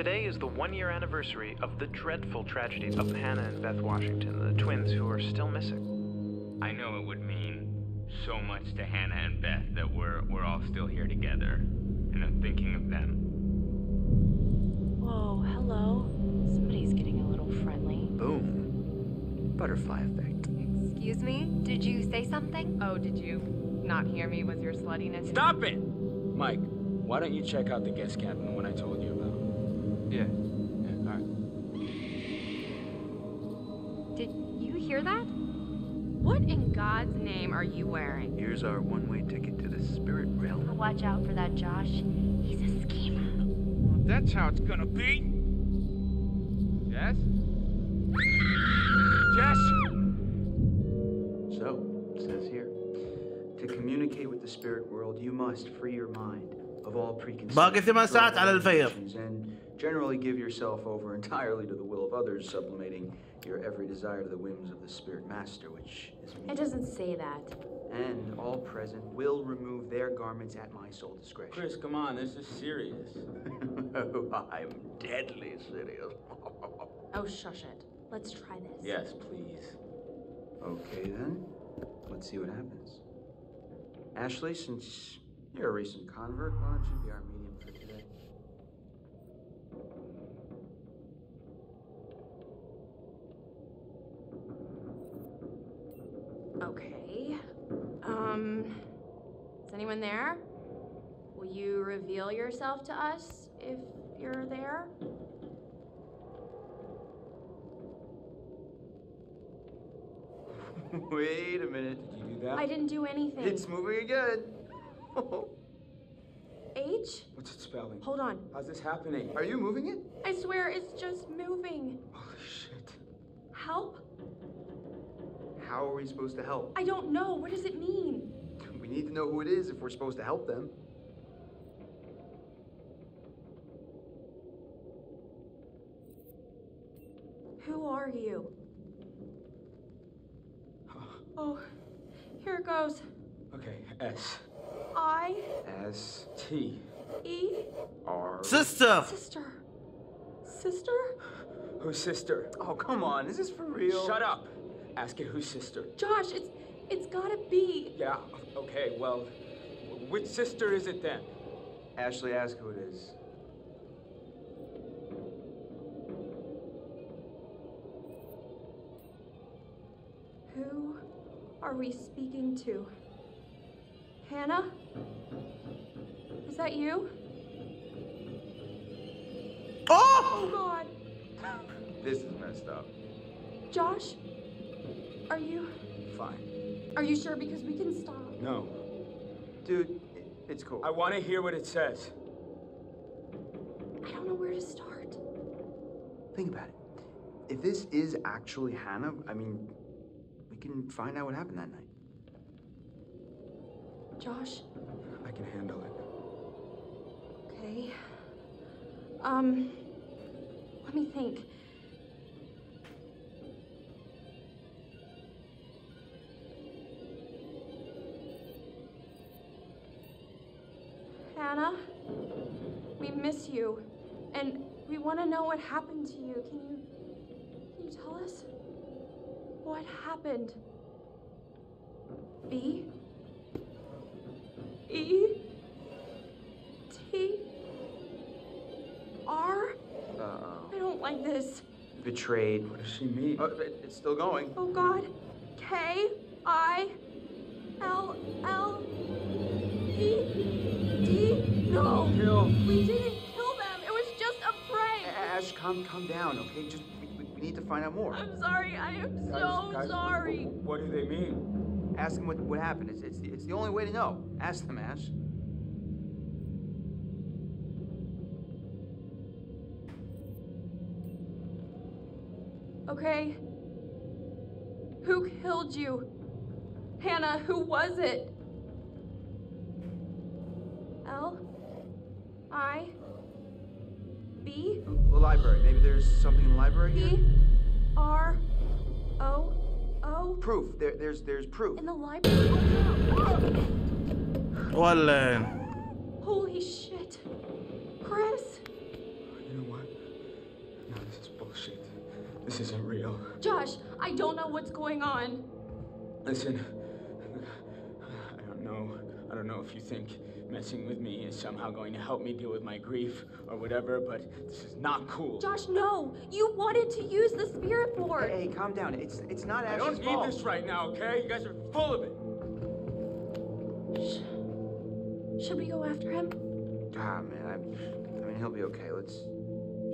Today is the one year anniversary of the dreadful tragedy of Hannah and Beth Washington, the twins who are still missing. I know it would mean so much to Hannah and Beth that we're, we're all still here together. And I'm thinking of them. Whoa, hello. Somebody's getting a little friendly. Boom. Butterfly effect. Excuse me? Did you say something? Oh, did you not hear me with your sluttiness? Stop it! Mike, why don't you check out the guest cabin, when I told you about? Yeah. Yeah, alright. Did you hear that? What in God's name are you wearing? Here's our one-way ticket to the spirit realm. Watch out for that Josh. He's a schemer. That's how it's gonna be. Yes? Jess? So, it says here, to communicate with the spirit world, you must free your mind of all preconceived باقي ثمان ساعات على الفير. notions and generally give yourself over entirely to the will of others, sublimating your every desire to the whims of the spirit master, which is me. It doesn't say that. And all present will remove their garments at my sole discretion. Chris, come on, this is serious. oh, I'm deadly serious. Oh, shush it. Let's try this. Yes, please. Okay then, let's see what happens. Ashley, since you're a recent convert, why don't you be our medium Um, is anyone there? Will you reveal yourself to us if you're there? Wait a minute. Did you do that? I didn't do anything. It's moving again. H? What's it spelling? Hold on. How's this happening? Are you moving it? I swear it's just moving. Holy shit. Help? How are we supposed to help? I don't know. What does it mean? We need to know who it is if we're supposed to help them. Who are you? Oh, here it goes. Okay, S I S T. E R. Sister. sister. Sister? Whose sister? Oh, come on. Is this for real? Shut up. Ask it whose sister. Josh, it's it's gotta be. Yeah. Okay. Well, which sister is it then? Ashley, ask who it is. Who are we speaking to? Hannah? Is that you? Oh! Oh god. This is messed up. Josh? Are you Fine. are you sure because we can stop? No. Dude, i- it's cool. I want to hear what it says. I don't know where to start. Think about it. If this is actually Hannah, I mean, we can find out what happened that night. Josh, I can handle it. okay. Um let me think. Hannah, we miss you, and we want to know what happened to you. Can you, can you tell us what happened? B E T R. Uh-oh. I don't like this. Betrayed. What does she mean? Oh, it- it's still going. Oh God. K I L L Kill. We didn't kill them. It was just a prank. Ash, calm, calm down, okay? Just, we, we, need to find out more. I'm sorry. I am Guys, so guys, sorry. wh- What do they mean? Ask them what, what happened. It's, it's, the, it's the only way to know. Ask them, Ash. Okay. Who killed you? Hannah, who was it? L the library. Maybe there's something in the library B here. Proof. There, there's there's proof. In the library. Oh, no. oh. Holy shit, Chris. You know what? No, this is bullshit. This isn't real. Josh, I don't know what's going on. Listen, I don't know. I don't know if you think messing with me is somehow going to help me deal with my grief or whatever, but this is not cool. Josh, no! You wanted to use the spirit board! Hey, hey, calm down. It's it's not I don't need fault. this right now, okay? You guys are full of it. Should we go after him? Ah, man. I, I mean, he'll be okay. Let's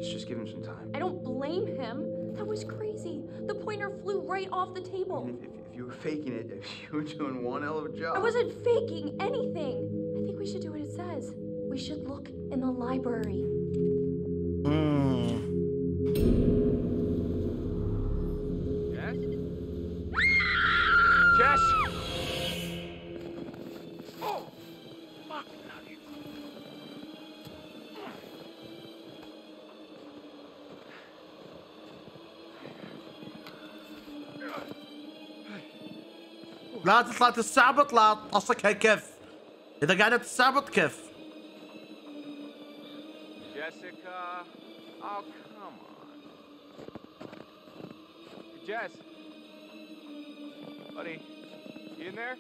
just just give him some time. I don't blame him. That was crazy. The pointer flew right off the table. If, if, if you were faking it, if you were doing one hell of a job. I wasn't faking anything I think we should do what it says. We should look in the library. Hmm. Jess? Jess! Oh! Fuck nuggets. لا تطلع تستعبط لا تصك هالكف اذا قاعده تستعبط كف Jessica. Oh, come on. Jess. Buddy, you in there?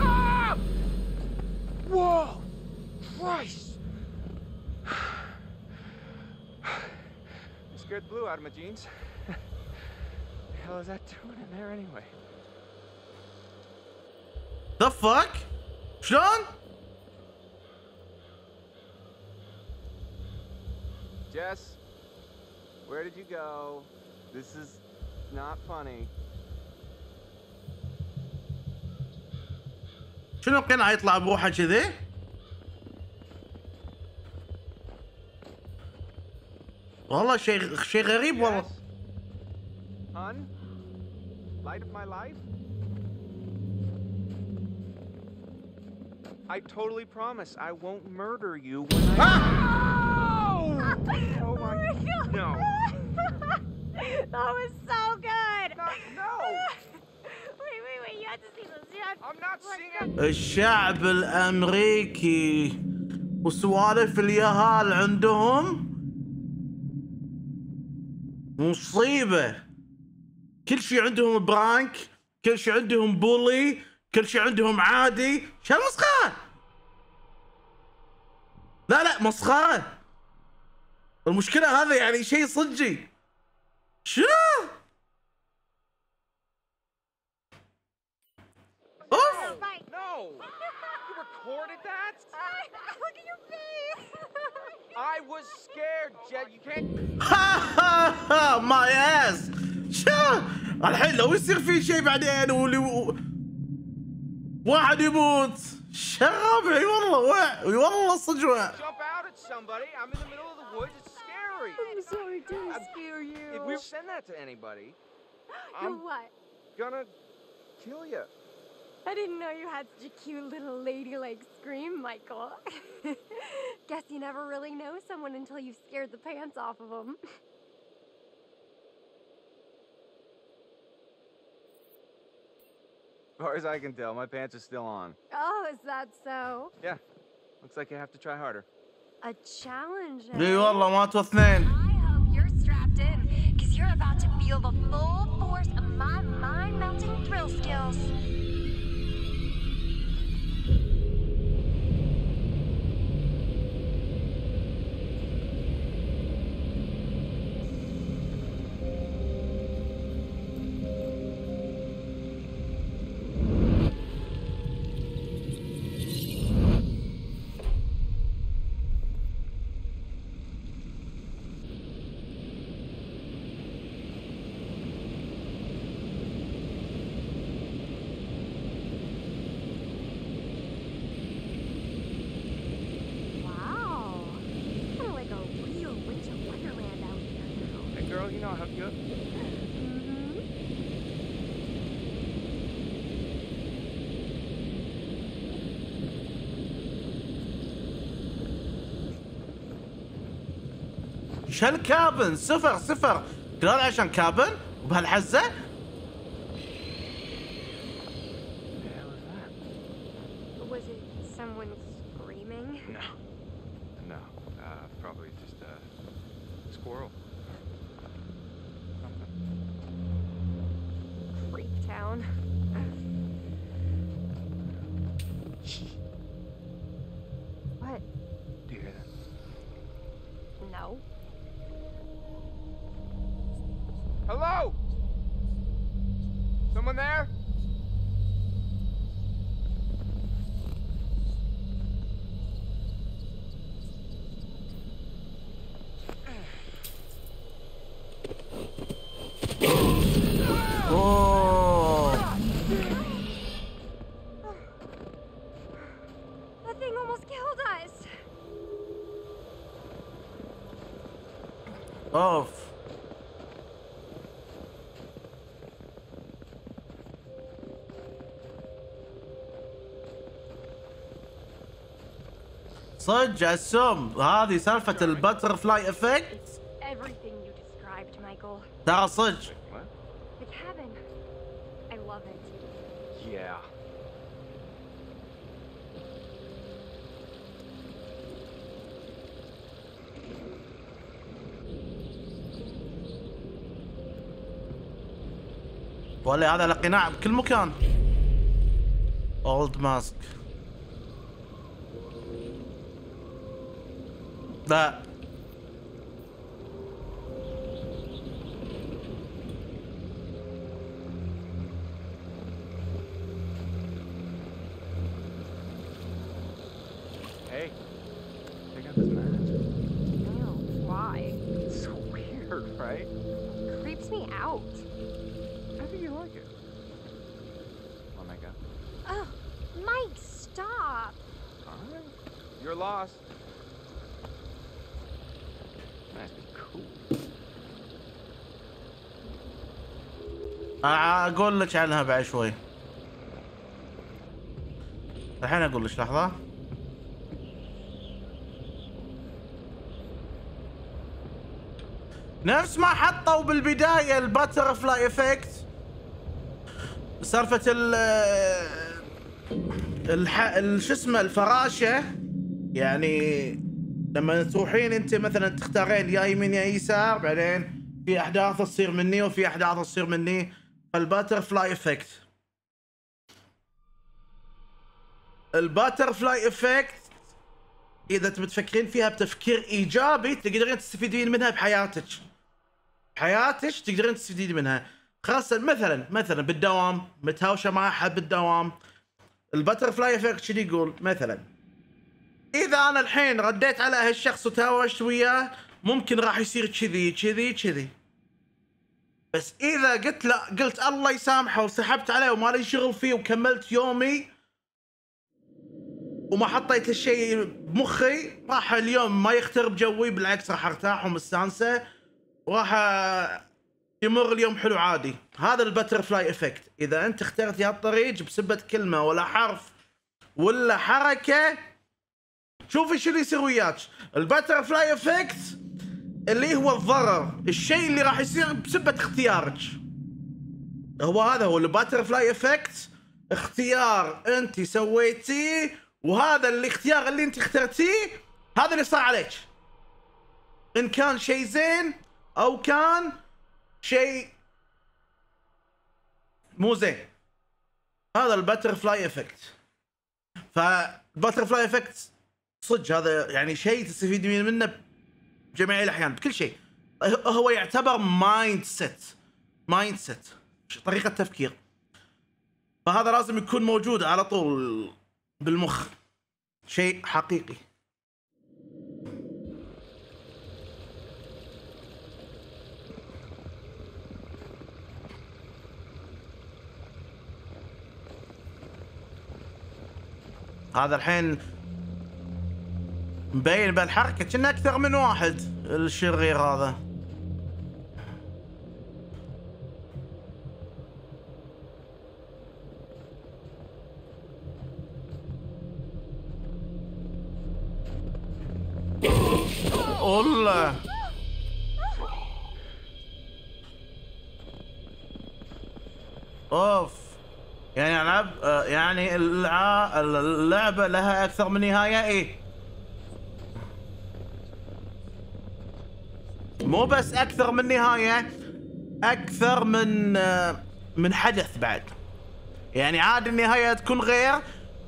Ah! Whoa! Christ! scared the blue out of my jeans. the hell is that doing in there anyway? ذا فك شلون؟ Jess, where did you go? This is not funny. شنو قناع يطلع بروحه كذي؟ والله شيء شيء غريب والله Jess? Hun? Light of my life? I totally promise I won't murder you when I. Ah! Oh my. No. that was so good. No, no. wait, wait, wait. You have to see this. You have to I'm not seeing it. الشعب الامريكي وسوالف اليهال عندهم مصيبه كل شيء عندهم برانك كل شيء عندهم بولي كل شيء عندهم عادي. شو مسخره لا لا مسخرة. المشكلة هذا يعني شيء صجي شنو أوف. I was scared, Jet. You can't. ماي اس شو الحين لو يصير في شيء بعدين واللي و... واحد يموت شغب اي والله وع- اي والله صدق وع. jump out at somebody. I'm in the middle of the woods. It's scary. I'm sorry to I'm- scare you. If we send that to anybody, You're I'm what? gonna kill you. I didn't know you had such a cute little ladylike scream, Michael. Guess you never really know someone until you've scared the pants off of them. far as I can tell, my pants are still on. Oh, is that so? Yeah. Looks like you have to try harder. A challenge. اي eh? والله ماتوا اثنين I hope you're strapped in, because you're about to feel the full force of my mind melting thrill skills. شل كابن صفر صفر. هذا عشان كابن وبهالحزة صدق السم هذه سالفة البتر فلاي افكت ترى صدق. ولا هذا لقيناه بكل مكان. اولد ماسك لا أقول لك عنها بعد شوي. الحين أقول لك لحظة. نفس ما حطوا بالبداية الباتر فلاي افكت سالفة ال الح... ال- شو اسمه الفراشة. يعني لما تروحين أنت مثلا تختارين يا يمين يا يسار بعدين في أحداث تصير مني وفي أحداث تصير مني. الباتر فلاي إفكت. الباتر فلاي إفكت إذا تبي تفكرين فيها بتفكير إيجابي تقدرين تستفيدين منها بحياتك. بحياتك تقدرين تستفيدين منها. خاصة مثلا مثلا بالدوام متهاوشة مع أحد بالدوام. الباتر فلاي إفكت شنو يقول؟ مثلا إذا أنا الحين رديت على هالشخص وتهاوشت وياه ممكن راح يصير كذي كذي كذي. بس إذا قلت لا قلت الله يسامحه وسحبت عليه وما لي شغل فيه وكملت يومي وما حطيت الشيء بمخي راح اليوم ما يخترب جوي بالعكس راح ارتاح ومستانسة وراح يمر اليوم حلو عادي. هذا البتر فلاي افكت إذا أنت اخترت هالطريق بسبه كلمة ولا حرف ولا حركة شوفي شو اللي يصير وياك. البتر فلاي افكت اللي هو الضرر الشيء اللي راح يصير بسبه اختيارك. هو هذا هو الباتر فلاي افكت اختيار أنت سويتيه وهذا الاختيار اللي أنت اخترتيه هذا اللي صار عليك. إن كان شيء زين أو كان شيء مو زين. هذا الباتر فلاي افكت فالباتر فلاي افكت صدق هذا يعني شيء تستفيد منه بجميع الأحيان بكل شيء. هو يعتبر مايند سيت مايند سيت طريقة تفكير. فهذا لازم يكون موجود على طول بالمخ. شيء حقيقي. هذا الحين مبين بالحركة كنا أكثر من واحد. الشرير هذا. والله أوف. يعني العب يعني اللعبة لها أكثر من نهاية؟ إيه. مو بس أكثر من نهاية أكثر من آه، من حدث بعد. يعني عادي النهاية تكون غير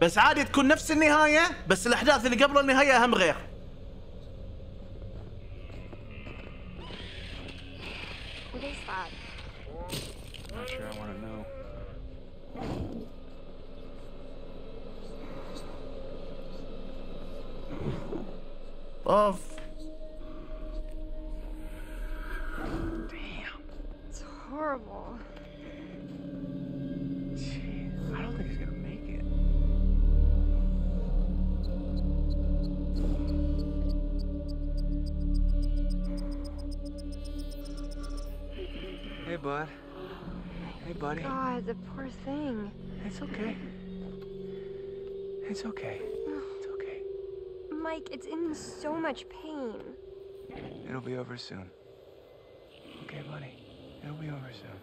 بس عادي تكون نفس النهاية بس الأحداث اللي قبل النهاية هم غير. What the poor thing. It's okay. It's okay. It's okay. Mike, it's in so much pain. It'll be over soon. Okay, buddy. It'll be over soon.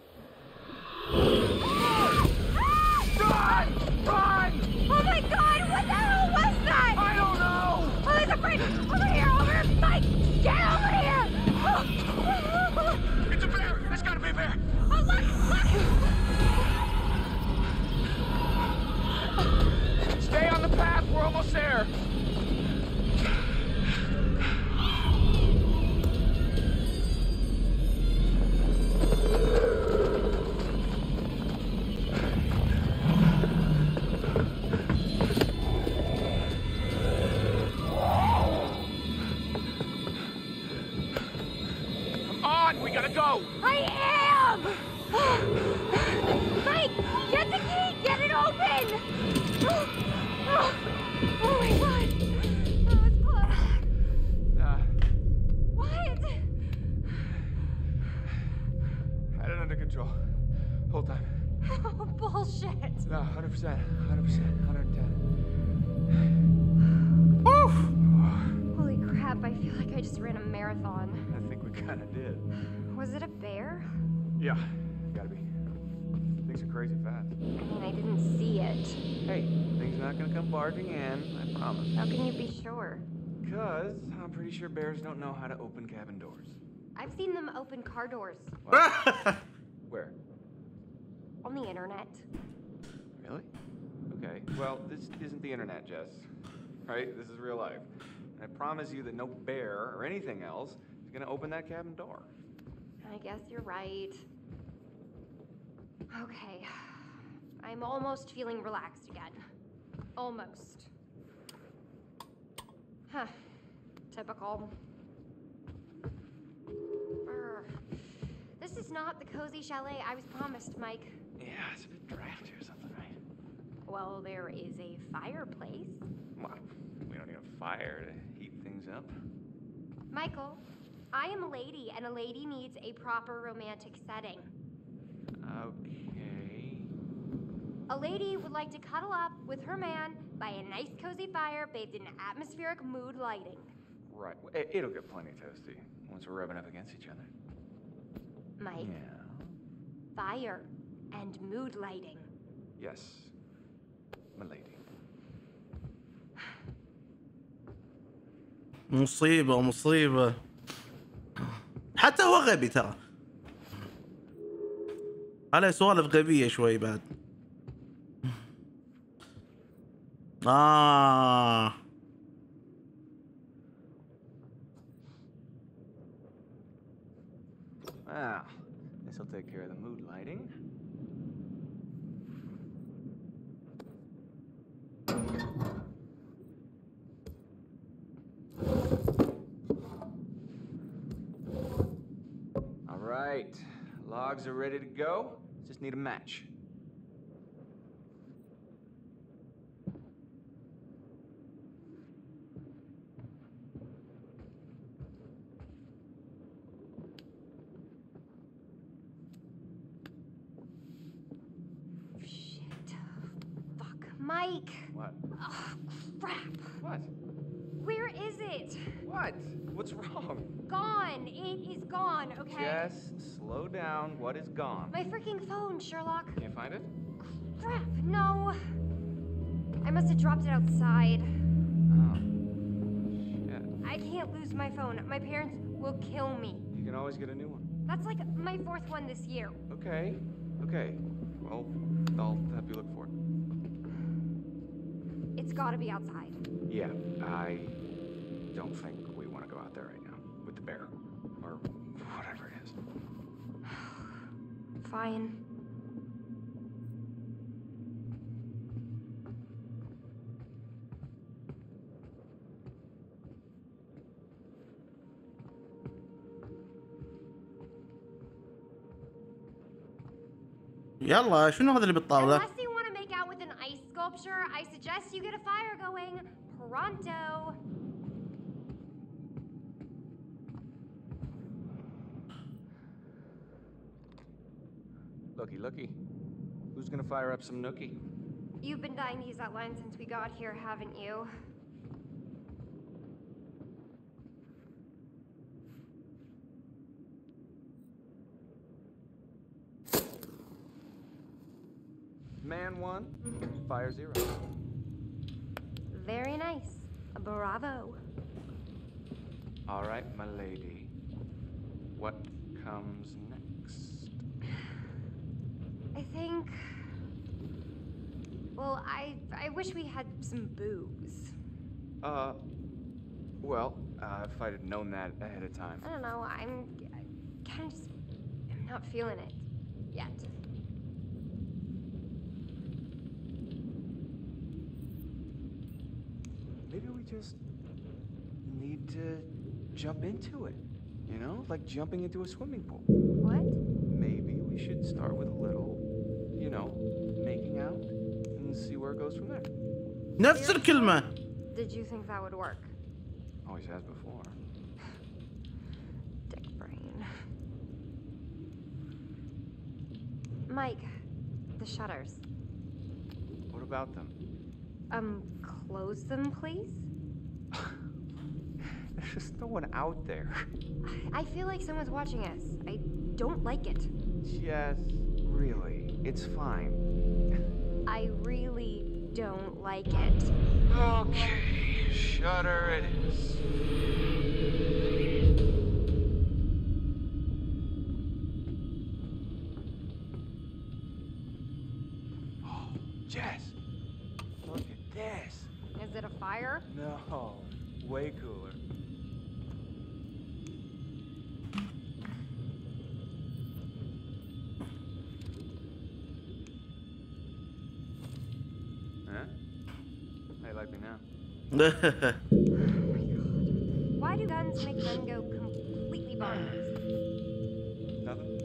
Crazy fast. I mean, I didn't see it. Hey, things not gonna come barging in, I promise. How can you be sure? Because I'm pretty sure bears don't know how to open cabin doors. I've seen them open car doors Where? on the internet. Really? Okay, well, this isn't the internet, Jess. Right? This is real life. And I promise you that no bear or anything else is gonna open that cabin door. I guess you're right. Okay. I'm almost feeling relaxed again. Almost. Huh. Typical. Brr. This is not the cozy chalet I was promised, Mike. Yeah, it's a bit drafty or something, right? Well, there is a fireplace. Well, we don't need a fire to heat things up. Michael, I am a lady, and a lady needs a proper romantic setting. Okay. A lady would like to cuddle up with her man by a nice cozy fire bathed in atmospheric mood lighting. Right. Well, It, it'll get plenty toasty once we're rubbing up against each other. Mike, Yeah. fire and mood lighting. Yes, my lady. مصيبة مصيبة حتى هو غبي ترى عليه سوالف غبية شوي بعد آه Well, this'll take care of the mood lighting. All right, logs are ready to go. Just need a match. Shit. Fuck. Mike! What? Oh, crap. What? Where is it? What? What's wrong? Gone. It is gone, okay? Jess, slow down. What is gone? My freaking phone, Sherlock. Can you find it? Crap. No. I must have dropped it outside. Oh. Shit. I can't lose my phone. My parents will kill me. You can always get a new one. That's like my fourth one this year. Okay, okay. Well, I'll have you look for it. It's gotta be outside. Yeah, I don't think Fine. يلا شنو هذا اللي بالطاوله Unless you want to make out with an ice sculpture, I suggest you get a fire going. Pronto. Looky, looky. Who's gonna fire up some nookie? You've been dying to use that line since we got here, haven't you? Man one, fire zero. Very nice. Bravo. All right, my lady. What comes next? I think. Well, I I wish we had some booze. Uh, well, uh, if I'd have known that ahead of time. I don't know. I'm kind of just. I'm not feeling it yet. Maybe we just need to jump into it. You know, like jumping into a swimming pool. What? Maybe we should start with a little, know, making out and see where it goes from there. نفس الكلمه Did you think that would work? Always has before. Dick brain. Mike, the shutters. What about them? Um, close them, please? There's just no one out there. I feel like someone's watching us. I don't like it. Jess, really, it's fine. I really don't like it. Okay, shutter it is. Why do guns make men go completely bonkers? Nothing?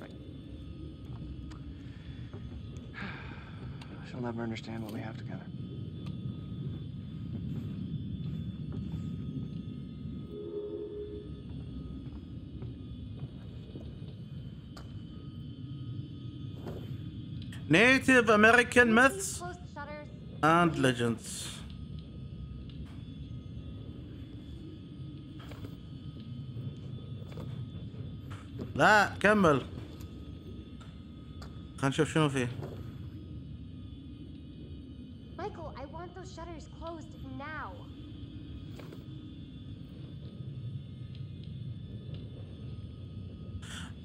Right. She'll never understand what we have together. Native American myths Close the shutters and legends لا كمل خلينا نشوف شنو فيه Michael, I want those shutters closed now.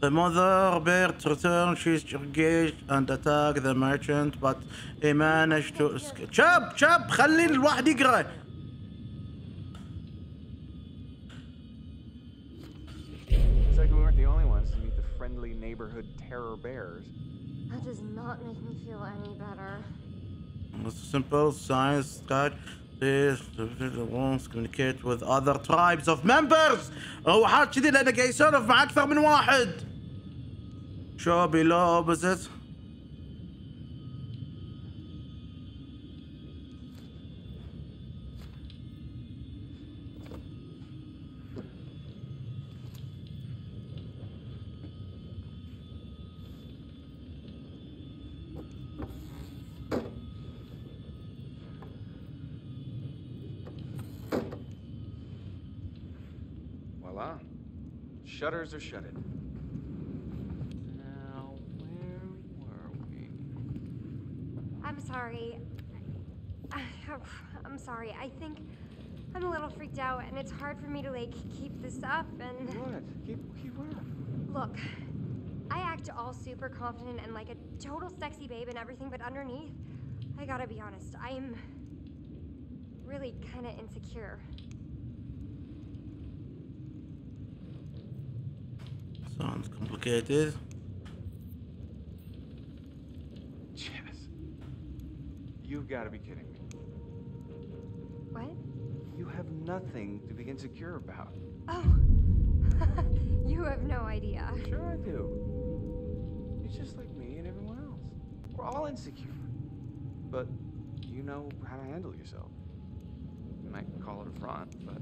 The mother bear returned, she's engaged and attacked the merchant but he managed to escape. شاب شاب خلي الواحد يقرا It's like we weren't the only ones to meet the friendly neighborhood terror bears. That does not make me feel any better. It's a simple science guide. This wants communicate with other tribes of members. هو حاط كذي لانه قاعد يسولف مع اكثر من واحد. شو below opposite. Voila. Shutters are shuttered. Now, where were we? I'm sorry. I- I'm sorry. I think I'm a little freaked out, and it's hard for me to like keep this up. And What? Keep keep what look, I act all super confident and like a total sexy babe and everything, but underneath, I gotta be honest, I'm really kind of insecure. Sounds complicated. Jess. You've got to be kidding me. What? You have nothing to be insecure about. Oh, you have no idea. Sure I do. You're just like me and everyone else. We're all insecure. But you know how to handle yourself. You might call it a front, but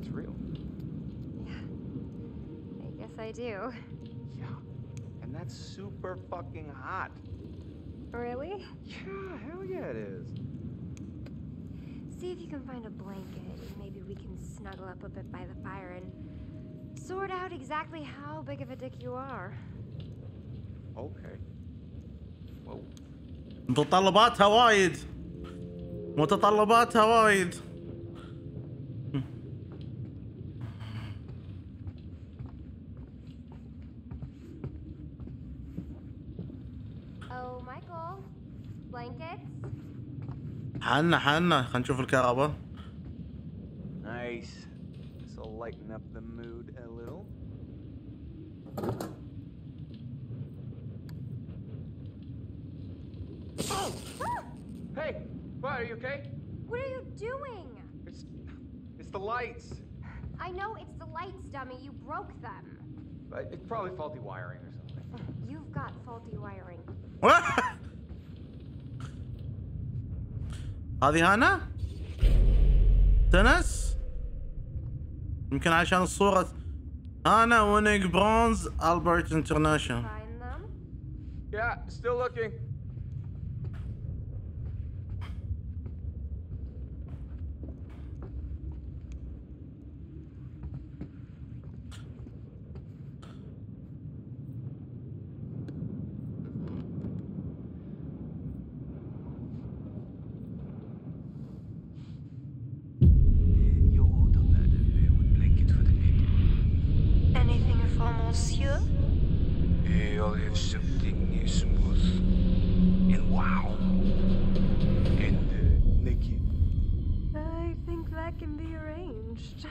it's real. Yeah. I guess I do. Yeah. And that's super fucking hot. Really? Yeah, hell yeah it is. See if you can find a blanket. and Maybe we can snuggle up a bit by the fire and sort out exactly how big of a dick you are. Okay. Whoa. متطلباتها وايد متطلباتها وايد Blankets? حنا حنا خلينا نشوف الكهرباء Nice. This'll lighten up the mood a little. Hey, what? Are you okay? What are you doing? It's, it's the lights. I know it's the lights, dummy. You broke them. But It's probably faulty wiring or something. You've got faulty wiring. هذه هانا تنس يمكن عشان الصورة هانا وينيج برونز البرت انترناشونال them? Yeah, still looking. I'll have something smooth and wow. And uh, naked. I think that can be arranged.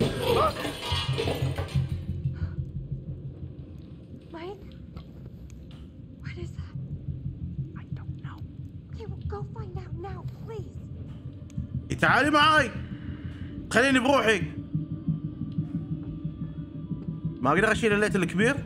Mike? What is that? I don't know. Okay, well, go find out now, please. تعالي معاي خليني بروحي ما أقدر اشيل الليت الكبير؟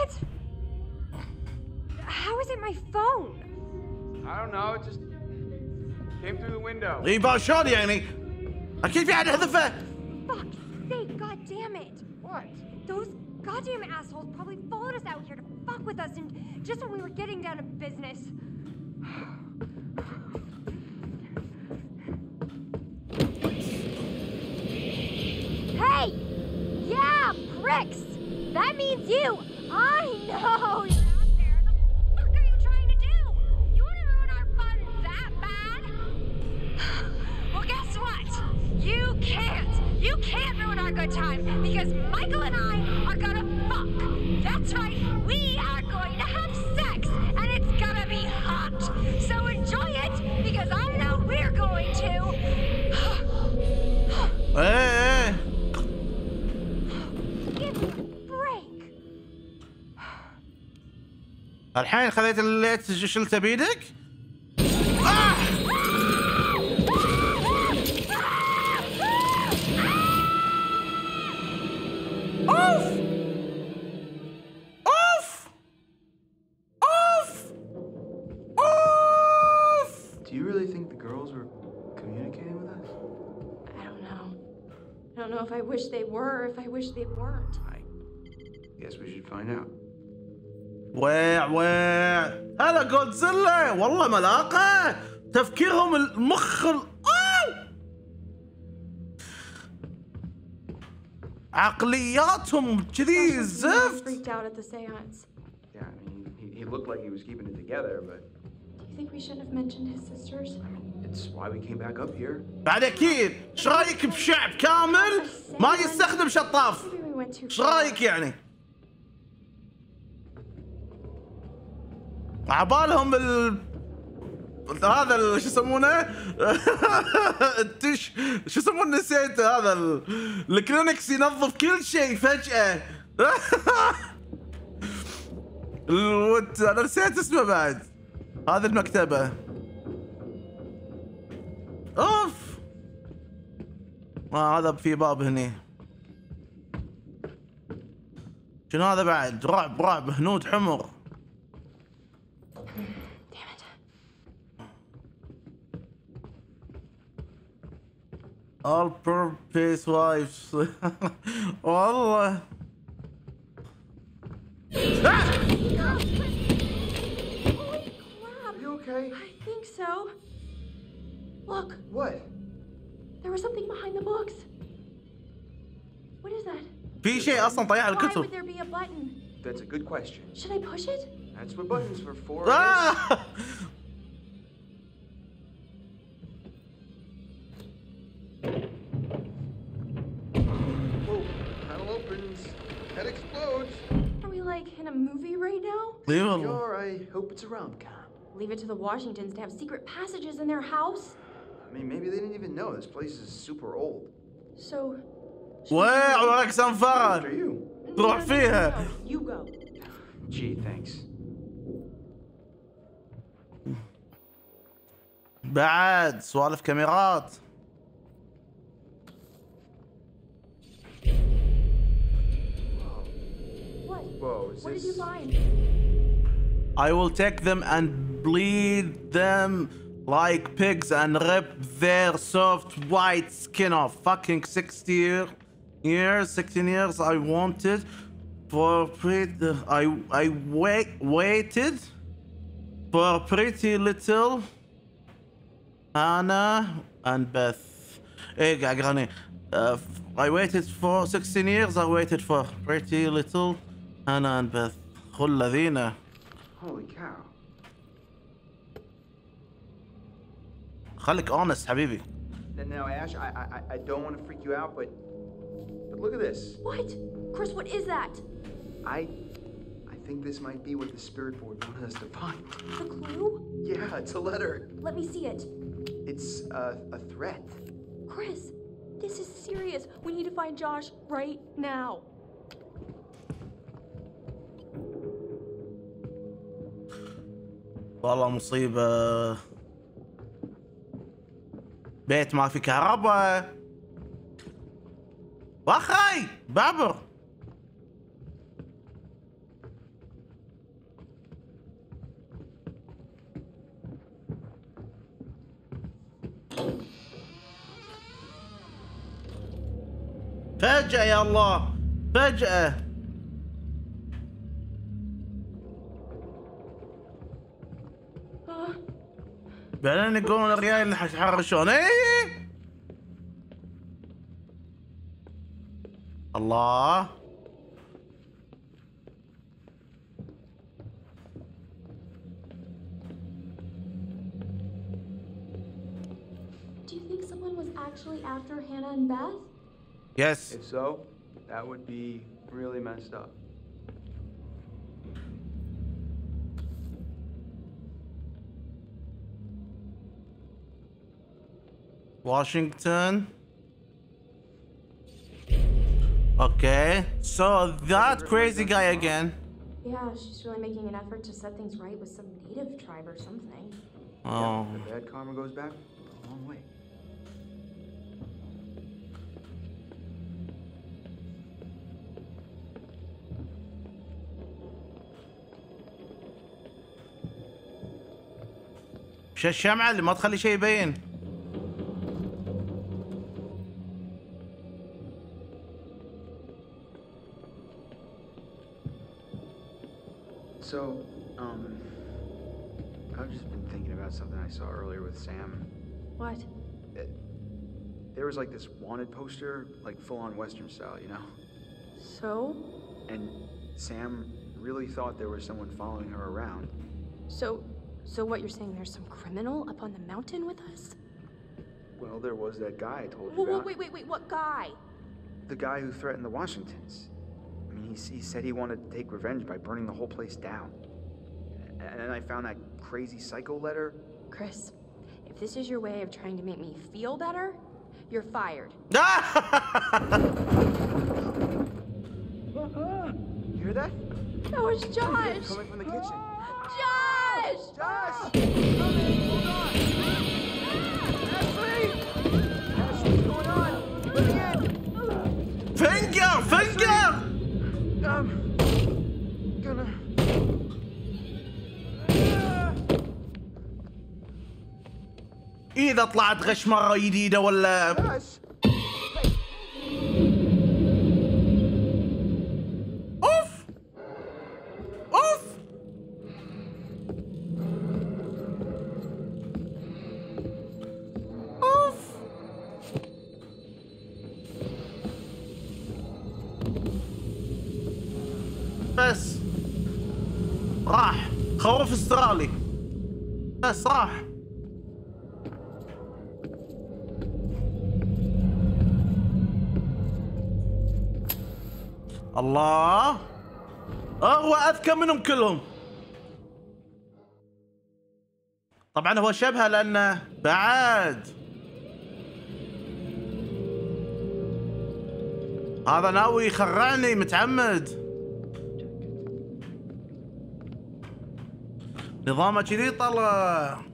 What? How is it my phone? I don't know. It just came through the window. Leave out Shoddy Amy. I keep you out of the fair. Fuck! sake, god damn it. What? Those goddamn assholes probably followed us out here to fuck with us and just when we were getting down to business. hey! Yeah, pricks! That means you! I know! You can't! You can't ruin our good time because Michael and I are gonna fuck! That's right, we are going to have sex and it's gonna be hot! So enjoy it because I know we're going to. hey! الحين خذيت الليت شلته بيدك؟ اوف اوف اوف اوف Do you really think the girls were communicating with us? I don't know. I don't know if I wish they were, if I wish they weren't. I guess we should find out. ويع ويع هلا جودزيلا والله ملاقة تفكيرهم المخ ال... عقلياتهم كذي زفت he, looked like he was keeping it together, but Do you think we should have mentioned his sisters? it's why we came back up here. بعد أكيد إيش رايك بشعب كامل ما يستخدم شطاف إيش. رايك يعني عبالهم ال هذا ال- شو يسمونه؟ التش شو يسمونه نسيت هذا ال... الكلينكس ينظف كل شيء فجأة. الوت... أنا نسيت اسمه بعد. هذه المكتبة. أوف! آه هذا في باب هني. شنو هذا بعد؟ رعب رعب هنود حمر. all purpose wives والله آه! Holy crap! Are you okay? I think so. Look, What? there was something behind the books. What is that? في شيء اصلا طيح Why would الكتب there be a button? That's a good question. Should I push it? That's what buttons were for. I right now? اي والله Sure, I hope it's a rom-com. Leave it to the Washingtons to have secret passages in their house? I mean, maybe they didn't even know this place is super old. So. ويع وراك After سنفرة you. تروح فيها No, you go. Gee, thanks. بعد سوالف كاميرات What? Whoa, is What did this? you find? I will take them and bleed them like pigs and rip their soft white skin off. Fucking 60 year, years, 16 years I wanted for pretty, I, I wait, waited for pretty little Hannah and Beth. Hey, granny. Uh, I waited for 16 years. I waited for pretty little Hannah and Beth. Holy cow. خليك honest حبيبي Now, now Ash, I, I, I don't want to freak you out, but, but look at this. What? Chris, what is that? I, I think this might be what the spirit board wanted us to find. The clue? Yeah, it's a letter. Let me see it. It's a, a threat. Chris, this is serious. We need to find Josh right now. والله مصيبة. بيت ما في كهرباء. واخي بابر. فجأة يا الله فجأة. بعدين يقولون الرجال اللي حتحرشون إيه الله Yes. If so, that would be really messed up. Washington. Okay, so that crazy guy again. Yeah, she's really making an effort to set things right with some native tribe or something. Oh, The bad karma goes back a long way. مش الشمعة اللي ما تخلي شيء يبين So, um, I've just been thinking about something I saw earlier with Sam. What? There was like this wanted poster, like full on Western style, you know? So? And Sam really thought there was someone following her around. So, so what you're saying? There's some criminal up on the mountain with us? Well, there was that guy I told you Whoa, whoa, about. wait, wait, wait. What guy? The guy who threatened the Washingtons. He, he said he wanted to take revenge by burning the whole place down. And then I found that crazy psycho letter. Chris, if this is your way of trying to make me feel better, you're fired. You hear that? That was Josh. Coming from the kitchen. Josh! Josh! Ah! إذا طلعت غش مره جديده ولا! أوف! أوف! أوف! بس. راح. خوف استرالي. بس راح. الله. هو أذكى منهم كلهم. طبعا هو شبهه لأنه بعد هذا ناوي يخرعني متعمد. نظامه كذي طلع.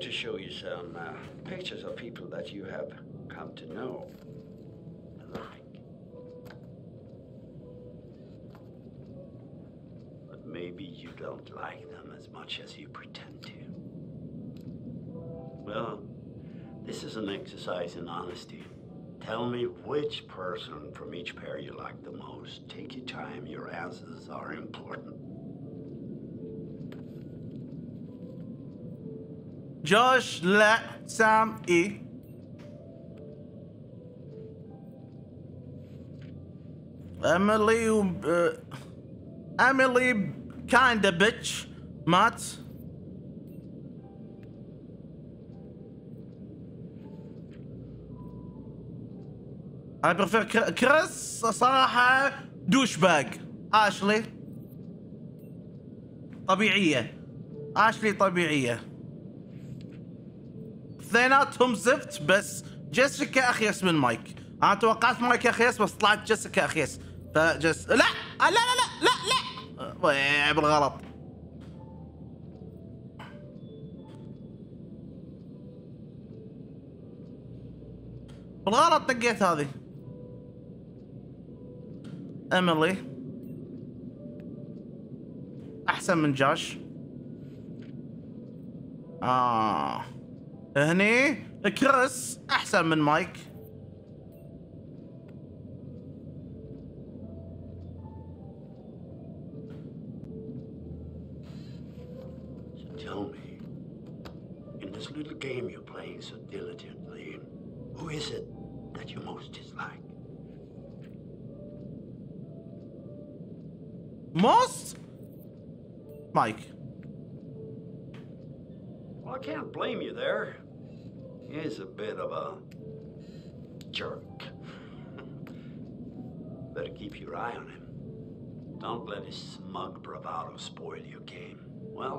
Going to show you some uh, pictures of people that you have come to know and like. But maybe you don't like them as much as you pretend to. Well, this is an exercise in honesty. Tell me which person from each pair you like the most. Take your time, your answers are important. جوش لا سام اي اميلي و اميلي كايندا بيتش مات I prefer Cr- كريس صراحة دوش باج اشلي طبيعية اشلي طبيعية اثنيناتهم زفت بس جيسيكا أخيس من مايك. أنا توقعت مايك أخيس بس طلعت جيسيكا أخيس. فجس لا! لا لا لا لا لا! ويه، بالغلط. بالغلط دقيت هذه. إيميلي. أحسن من جاش. آه. هني كريس أحسن من مايك.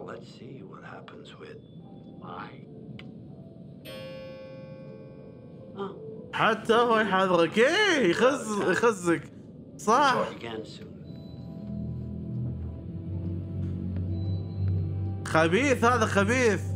well, let's see what happens with my. حتى هو يحضرك إيه يخز يخزك. صح. خبيث هذا خبيث.